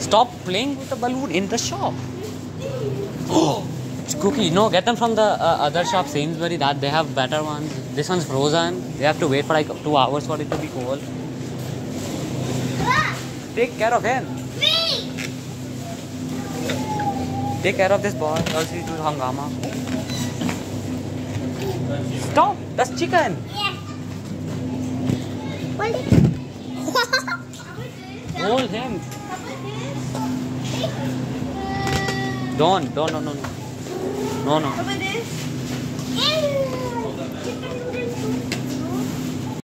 Stop playing with the balloon in the shop. It's cookie. No, get them from the uh, other shop, Sainsbury. That they have better ones. This one's frozen. They have to wait for like two hours for it to be cold. Take care of him. Take care of this boy, or else he will hangama. Stop! That's chicken. Yeah. Hold him. Don't, don't, no, no, no. No, no.